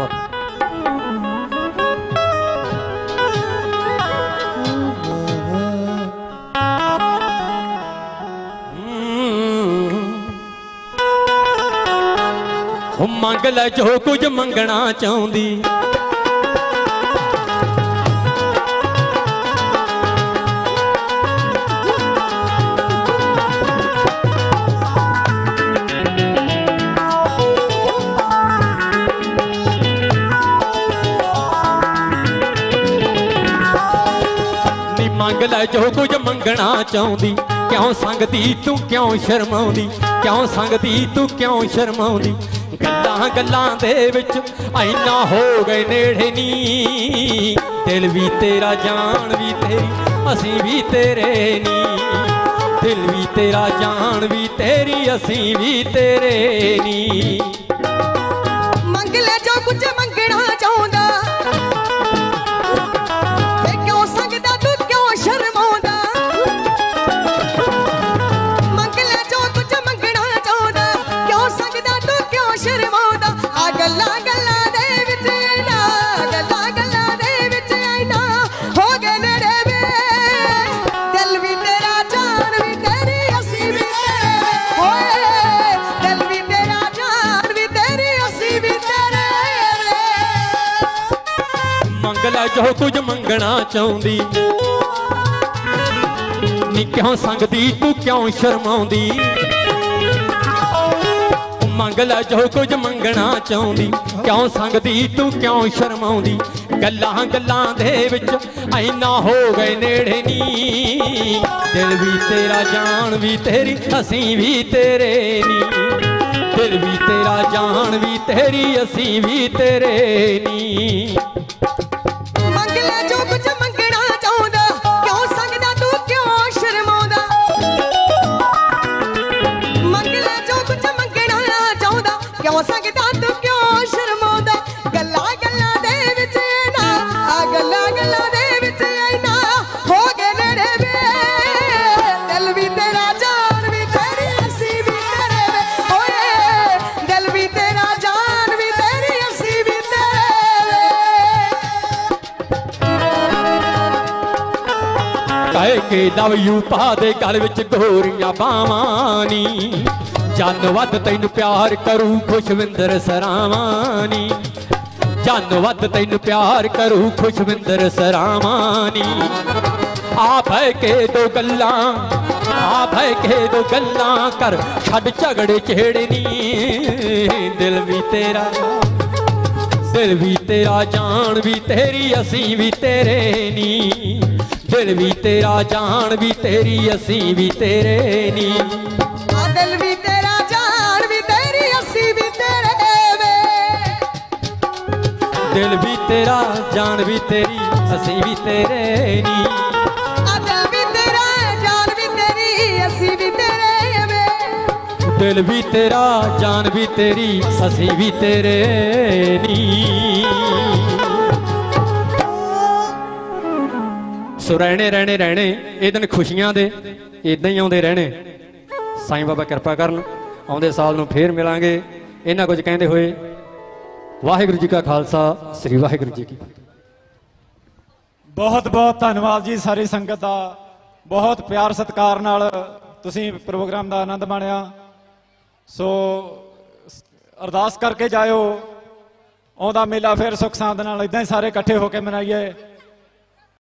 ਬਾਤ ਹੋ ਮੰਗ ਲੈ ਜੋ ਕੁਝ ਮੰਗਣਾ ਚਾਹੁੰਦੀ। ਮੰਗ ਲੈ ਜੋ ਕੁਝ ਮੰਗਣਾ ਚਾਹੁੰਦੀ। ਕਿਉਂ ਸੰਗਦੀ ਤੂੰ ਕਿਉਂ ਸ਼ਰਮਾਉਂਦੀ? ਕਿਉਂ ਸੰਗਦੀ ਤੂੰ ਕਿਉਂ ਸ਼ਰਮਾਉਂਦੀ? ਗੱਲਾਂ ਗੱਲਾਂ ਦੇ ਵਿੱਚ ਐਨਾ ਹੋ ਗਏ ਨੇੜੇ ਨੀ। ਦਿਲ ਵੀ ਤੇਰਾ, ਜਾਨ ਵੀ ਤੇਰੀ, ਅਸੀਂ ਵੀ ਤੇਰੇ ਨੀ। ਦਿਲ ਵੀ ਤੇਰਾ, ਜਾਨ ਵੀ ਤੇਰੀ, ਅਸੀਂ ਵੀ ਤੇਰੇ ਨੀ। ਮੰਗ ਲੈ ਜੋ ਕੁਝ ਮੰਗਣਾ ਮੰਗ ਲੈ ਜੋ ਕੁਝ ਮੰਗਣਾ ਚਾਹੁੰਦੀ। ਨੀ ਕਿਉਂ ਸੰਗਦੀ, ਤੂੰ ਕਿਉਂ ਸ਼ਰਮਾਉਂਦੀ? ਮੰਗ ਲੈ ਜੋ ਕੁਝ ਮੰਗਣਾ ਚਾਹੁੰਦੀ। ਕਿਉਂ ਸੰਗਦੀ, ਤੂੰ ਕਿਉਂ ਸ਼ਰਮਾਉਂਦੀ? ਗੱਲਾਂ ਗੱਲਾਂ ਦੇ ਵਿੱਚ ਐਨਾ ਹੋ ਗਏ ਨੇੜੇ ਨੀ। ਦਿਲ ਵੀ ਤੇਰਾ ਜਾਨ ਵੀ ਤੇਰੀ, ਅਸੀਂ ਵੀ ਤੇਰੇ ਨੀ। ਦਿਲ ਵੀ ਤੇਰਾ ਜਾਨ ਵੀ ਤੇਰੀ, ਅਸੀਂ ਵੀ ਤੇਰੇ ਨੀ। ਚਾਹੁੰਦਾ ਕਿਉਂ ਤੂੰ ਕਿਉਂ ਸ਼ਰਮਾਉਂਦਾ? ਗੱਲਾਂ ਗੱਲਾਂ ਦੇ ਵਿੱਚ ਨਾ ਆ, ਗੱਲਾਂ ਗੱਲਾਂ ਦੇ ਵਿੱਚ ਨਾ ਹੋ ਗਏ ਨੇੜੇ ਵੇ, ਦਿਲ ਵੀ ਤੇਰਾ ਜਾਨ ਵੀ ਤੇਰੀ ਅਸੀਂ ਵੀ ਤੇਰੇ ਵੇ। ਓਏ, ਦਿਲ ਵੀ ਤੇਰਾ ਜਾਨ ਵੀ ਤੇਰੀ ਅਸੀਂ ਵੀ ਤੇਰੇ ਵੇ। ਕਹਿ ਕੇ ਲਵ ਯੂ ਪਾ ਦੇ ਗਲ ਵਿੱਚ ਗੋਰੀਆਂ ਬਾਵਾਂ ਨੀ। ਜਨ ਵੱਧ ਤੈਨੂੰ ਪਿਆਰ ਕਰੂ, ਖੁਸ਼ਵਿੰਦਰ ਸਰਾਵਾਂ ਨੀ ਜਨ ਵੱਧ ਤੈਨੂੰ ਪਿਆਰ ਕਰੂ, ਖੁਸ਼ਵਿੰਦਰ ਸਰਾਵਾਂ ਨੀ ਆ ਬਹਿ ਕੇ ਦੋ ਗੱਲਾਂ ਆ ਬਹਿ ਕੇ ਦੋ ਗੱਲਾਂ ਕਰ, ਛੱਡ ਝਗੜੇ ਛੇੜਨੀ ਦਿਲ ਵੀ ਤੇਰਾ, ਦਿਲ ਵੀ ਤੇਰਾ, ਜਾਨ ਵੀ ਤੇਰੀ, ਅਸੀਂ ਵੀ ਤੇਰੇ ਨੀ। ਦਿਲ ਵੀ ਤੇਰਾ, ਜਾਨ ਵੀ ਤੇਰੀ, ਅਸੀਂ ਵੀ ਤੇਰੇ ਨੀ। ਆ ਦਿਲ ਵੀ ਦਿਲ ਵੀ ਤੇਰਾ ਜਾਨ ਵੀ ਤੇਰੀ ਅਸੀਂ ਵੀ ਤੇਰੇ ਨੀ। ਆ ਦਿਲ ਵੀ ਤੇਰਾ ਜਾਨ ਵੀ ਤੇਰੀ ਅਸੀਂ ਵੀ ਤੇਰੇ ਵੇ ਦਿਲ ਵੀ ਤੇਰਾ ਜਾਨ ਵੀ ਤੇਰੀ ਅਸੀਂ ਵੀ ਤੇਰੇ ਨੀ। ਸੋ ਰਹਿਣੇ ਰਹਿਣੇ ਰਹਿਣੇ ਇਹ ਦਿਨ ਖੁਸ਼ੀਆਂ ਦੇ ਇਦਾਂ ਹੀ ਆਉਂਦੇ ਰਹਿਣੇ। ਸਾਈਂ ਬਾਬਾ ਕਿਰਪਾ ਕਰਨ ਆਉਂਦੇ ਸਾਲ ਨੂੰ ਫੇਰ ਮਿਲਾਂਗੇ। ਇਹਨਾਂ ਕੁਝ ਕਹਿੰਦੇ ਹੋਏ ਵਾਹਿਗੁਰੂ ਜੀ ਕਾ ਖਾਲਸਾ, ਸ੍ਰੀ ਵਾਹਿਗੁਰੂ ਜੀ ਕੀ ਬਹੁਤ ਬਹੁਤ ਧੰਨਵਾਦ ਜੀ ਸਾਰੀ ਸੰਗਤ ਦਾ। ਬਹੁਤ ਪਿਆਰ ਸਤਿਕਾਰ ਨਾਲ ਤੁਸੀਂ ਪ੍ਰੋਗਰਾਮ ਦਾ ਆਨੰਦ ਮਾਣਿਆ। ਸੋ ਅਰਦਾਸ ਕਰਕੇ ਜਾਇਓ। ਆਉਂਦਾ ਮੇਲਾ ਫਿਰ ਸੁਖ ਸਾਂਦ ਨਾਲ ਇਦਾਂ ਹੀ ਸਾਰੇ ਇਕੱਠੇ ਹੋ ਕੇ ਮਨਾਈਏ।